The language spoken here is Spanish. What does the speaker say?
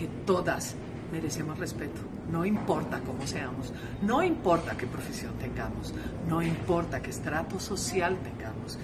que todas merecemos respeto. No importa cómo seamos, no importa qué profesión tengamos, no importa qué estrato social tengamos.